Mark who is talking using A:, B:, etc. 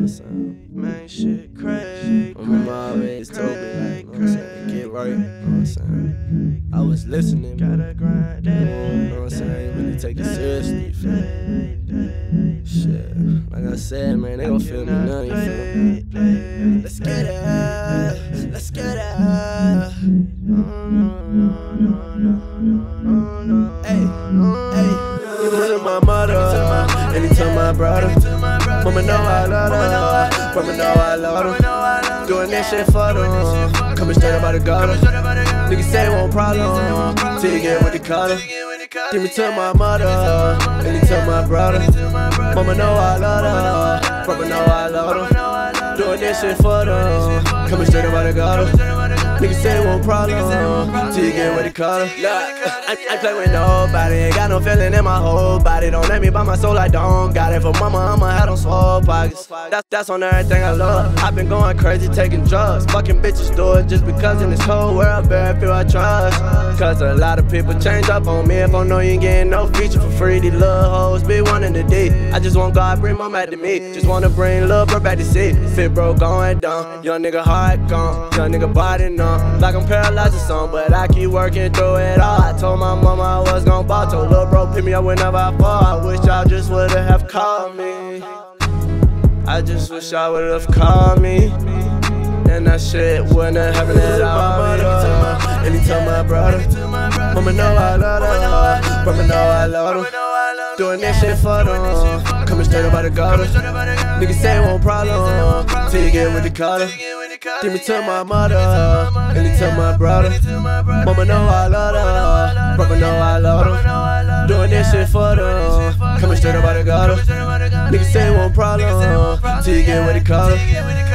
A: now, know what I'm?
B: Man, shit crazy.
A: My mama always told me, like, know what I'm saying? Get right, know what I'm saying? I was listening, but,
B: Gotta grind
A: you know what I'm saying? Really take it seriously, you feel me? Shit, like I said, man, they gon' feel me now, you feel me? Let's get it, let's get it. Hey, hey. Anytime my mother, anytime my brother. Mama know I love her, mama know I love her. Doing that shit for them, coming straight up out the gutter. Niggas say it won't problem, till you get with the cutter. Give me to my mother, anytime my brother. Mama know I love her, mama know I love her. Doing that shit for them, coming straight up out the gutter. Niggas say it won't problem till you get with the. Look, I, I play with nobody, ain't got no feeling in my whole body. Don't let me buy my soul, I don't got it. For mama, I'ma have them swole pockets. That's, that's on everything I love. I've been going crazy, taking drugs. Fucking bitches do it just because in this whole world, bare feel I trust. Cause a lot of people change up on me if I know you ain't getting no feature for free. These little hoes be wanting to i just want God bring my back to me. Just wanna bring love bro back to see. Fit bro going down. Young nigga heart gone. Young nigga body numb. Like I'm paralyzed or something, but I keep working through it all. I told my mama I was gon' ball. Told lil' bro pick me up whenever I fall. I wish y'all just would've have called me. I just wish y'all would've called me. And that shit wouldn't have happened at all. Anytime, anytime my brother. Mama know I love her. Mama know I love her. Doing that shit for them. Coming straight up out the gutter. Niggas say won't problem. Till you get with the cutter. Give me to my mother. Anytime my brother. Mama know I love her. Mama know I love her. Doing this shit for them. Coming straight up out the gutter. Niggas say it won't problem. Till you get with the cutter.